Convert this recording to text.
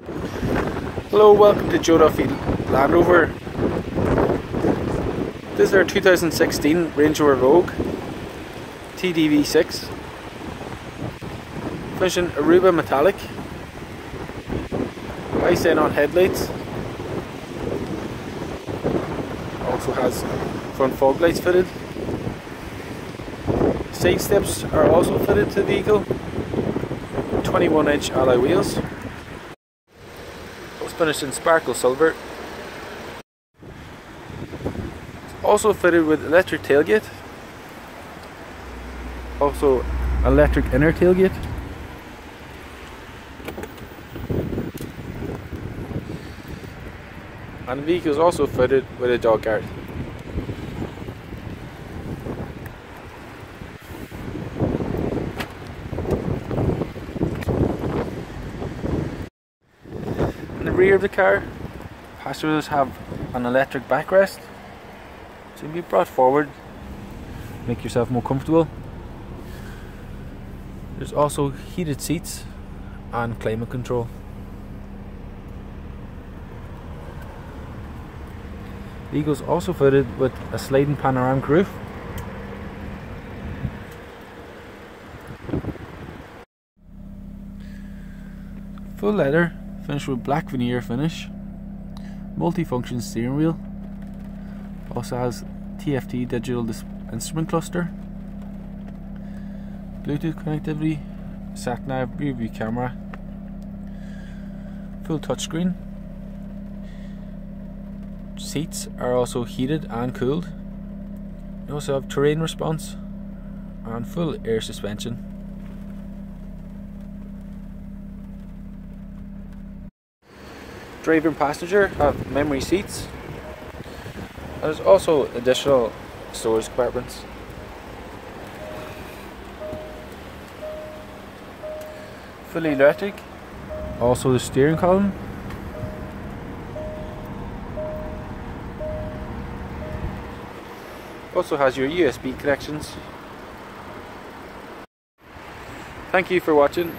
Hello, welcome to Joe Land Rover. This is our 2016 Range Rover Vogue TDV6. Finishing Aruba Metallic. High on headlights. Also has front fog lights fitted. Side steps are also fitted to the vehicle. 21 inch alloy wheels. Finished in sparkle silver. It's also fitted with electric tailgate. Also electric inner tailgate. And the vehicle is also fitted with a dog guard. Rear of the car, passengers have an electric backrest. So you can be brought forward, make yourself more comfortable. There's also heated seats and climate control. The Eagle's also fitted with a sliding panoramic roof. Full leather Finished with black veneer finish. Multifunction steering wheel. Also has TFT digital instrument cluster. Bluetooth connectivity. Sat nav, rear view camera. Full touchscreen. Seats are also heated and cooled. You also have terrain response and full air suspension. Driver and passenger have memory seats. There's also additional storage compartments. Fully electric. Also the steering column. Also has your USB connections. Thank you for watching.